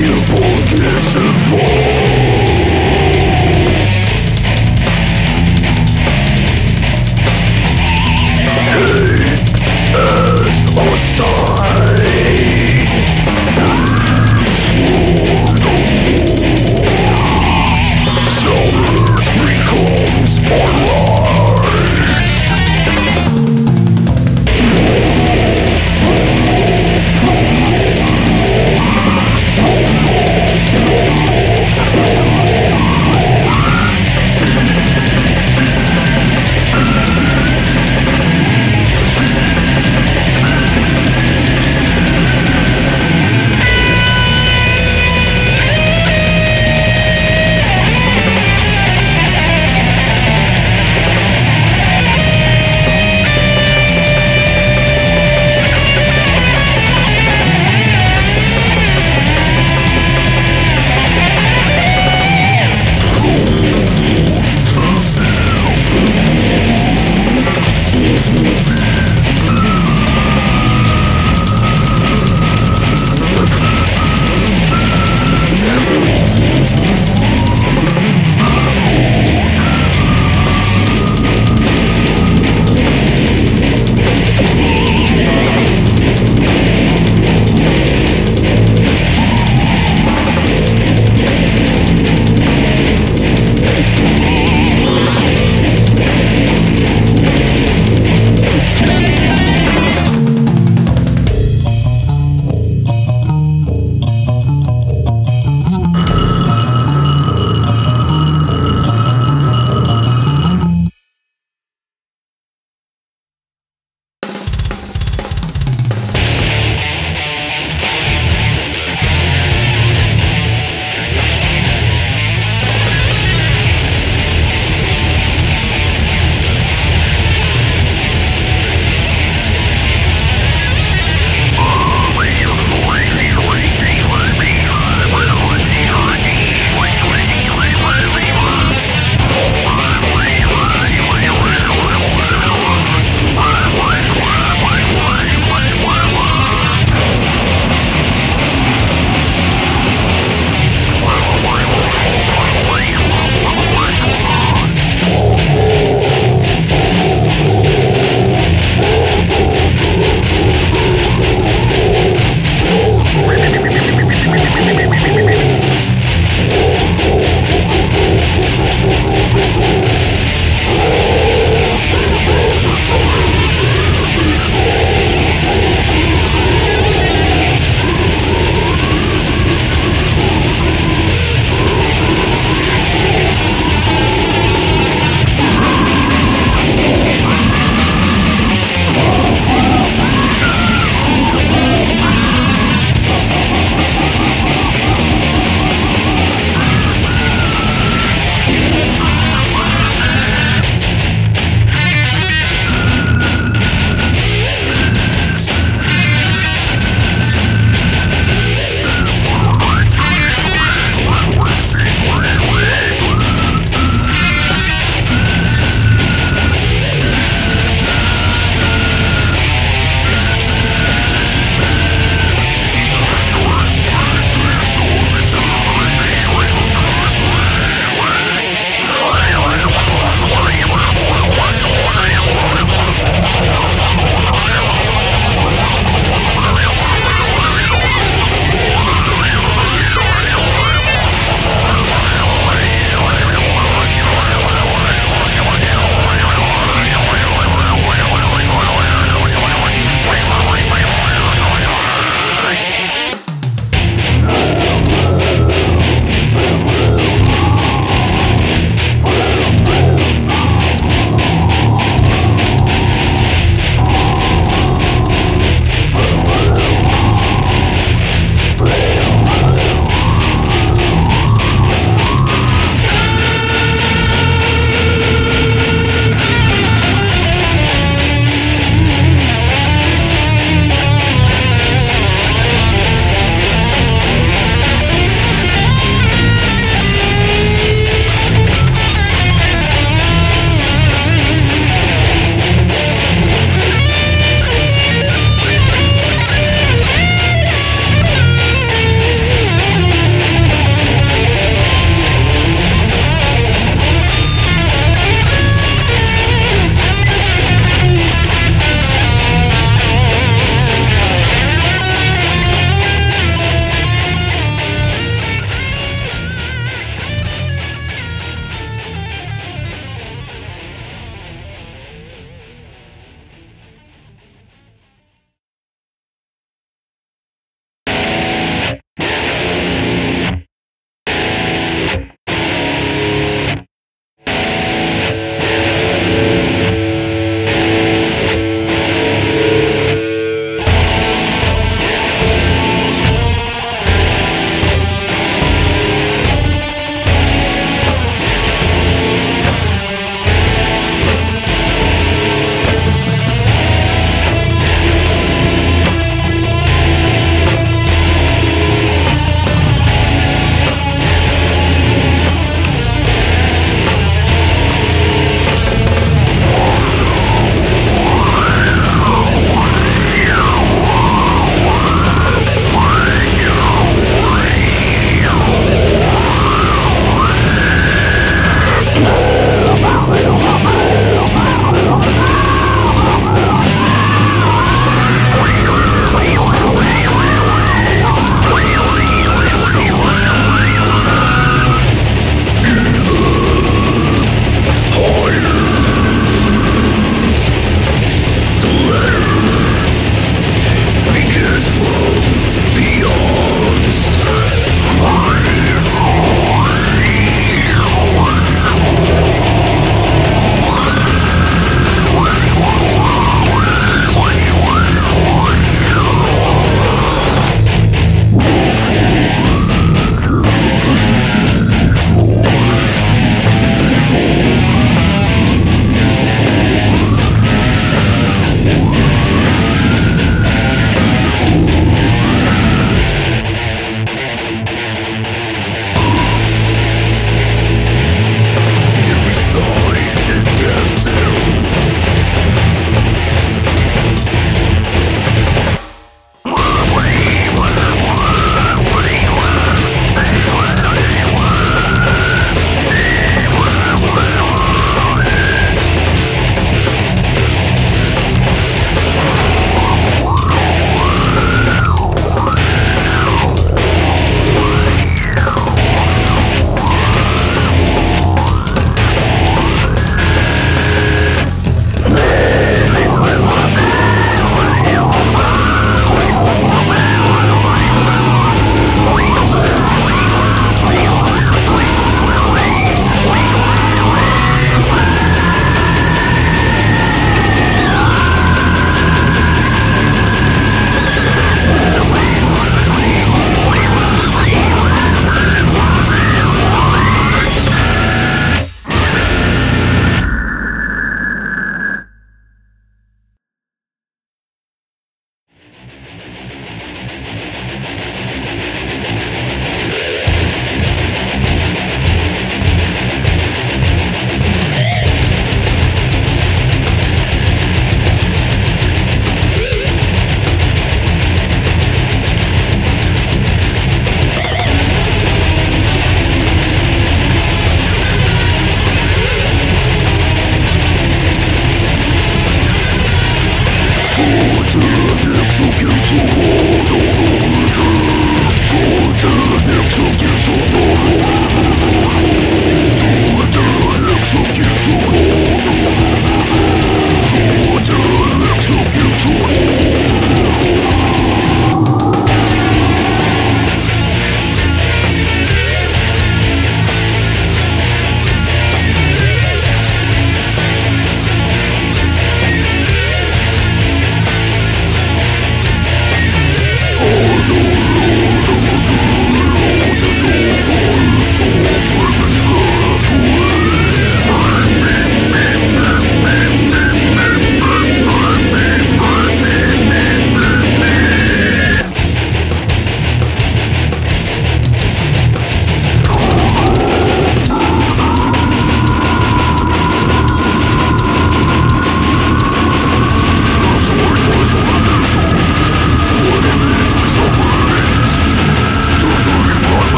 you won't get survive